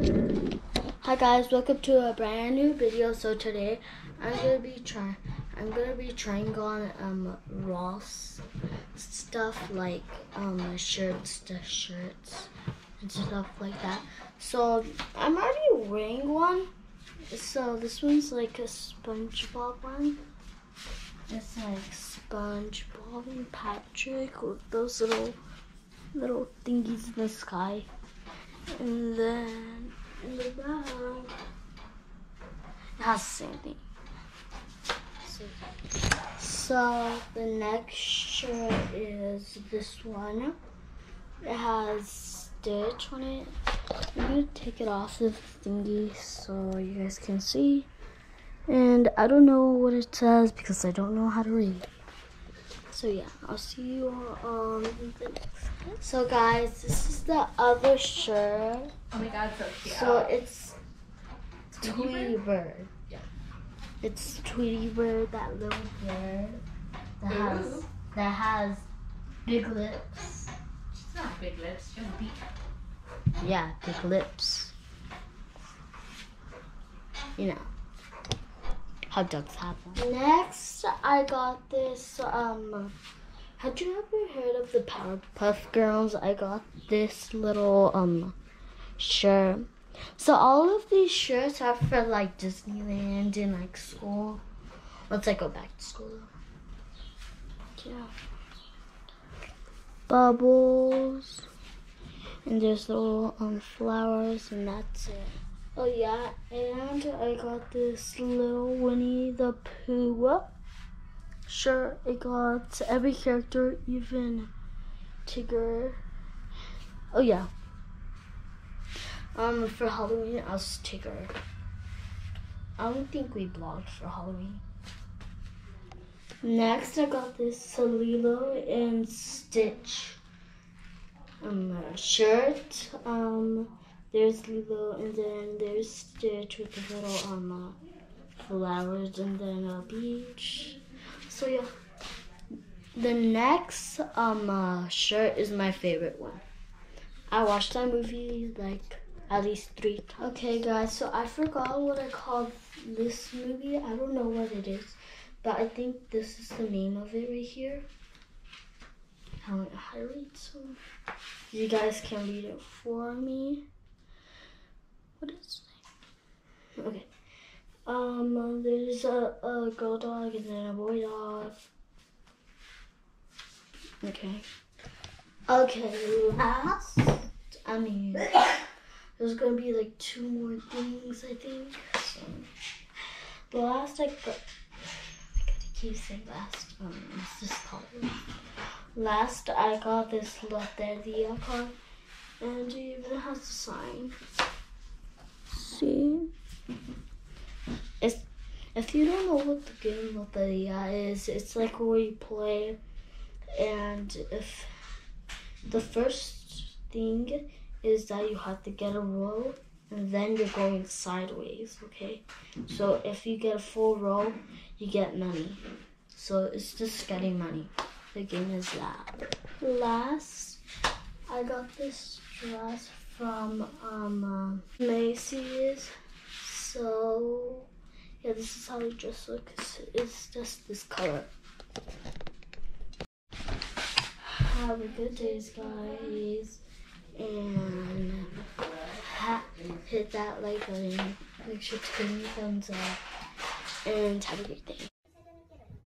Hi guys, welcome to a brand new video. So today I'm gonna be trying I'm gonna be trying on um Ross stuff like um shirts, the shirts and stuff like that. So I'm already wearing one. So this one's like a SpongeBob one. It's like SpongeBob and Patrick with those little little thingies in the sky. And then in the back, it has the same thing. So, so the next shirt is this one. It has stitch on it. I'm gonna take it off the thingy so you guys can see. And I don't know what it says because I don't know how to read. So yeah, I'll see you on the next. So guys, this is the other shirt. Oh my god, so cute. So it's Tweety Tweety Bird. Yeah. It's Tweety Bird, that little bird that has that has big lips. She's not big lips, she has a beak. Yeah, big lips. You know. How ducks have them. Next, I got this. Um, had you ever heard of the Powerpuff Girls? I got this little um shirt. So all of these shirts are for like Disneyland and like school. Once I go back to school. Yeah. Bubbles. And there's little um flowers and that's it. Oh yeah, and I got this little Winnie the Pooh shirt. It got every character, even Tigger. Oh yeah. Um, for Halloween, I was Tigger. I don't think we blogged for Halloween. Next, I got this Lilo and Stitch um shirt. Um, there's Lilo, and then there's Stitch with the little um uh, flowers, and then a beach. So yeah. The next um uh, shirt is my favorite one. I watched that movie like at least three times. Okay, guys, so I forgot what I called this movie. I don't know what it is, but I think this is the name of it right here. I how to read, so you guys can read it for me. What is it? Okay. Um, there's a, a girl dog and then a boy dog. Okay. Okay, last. I mean, there's gonna be like two more things, I think. So, the last I got. I gotta keep saying last. Um, it's this color. Last, I got this Loteria card, and it even has a sign. See? It's, if you don't know what the game Loteria is, it's like where you play, and if the first thing is that you have to get a row, and then you're going sideways, okay? So if you get a full row, you get money. So it's just getting money. The game is that. Last, I got this dress from um, uh, Macy's. So yeah, this is how the dress looks. It's just this color. Have a good day, guys, and ha- hit that like button. Make sure to give me a thumbs up, and have a great day.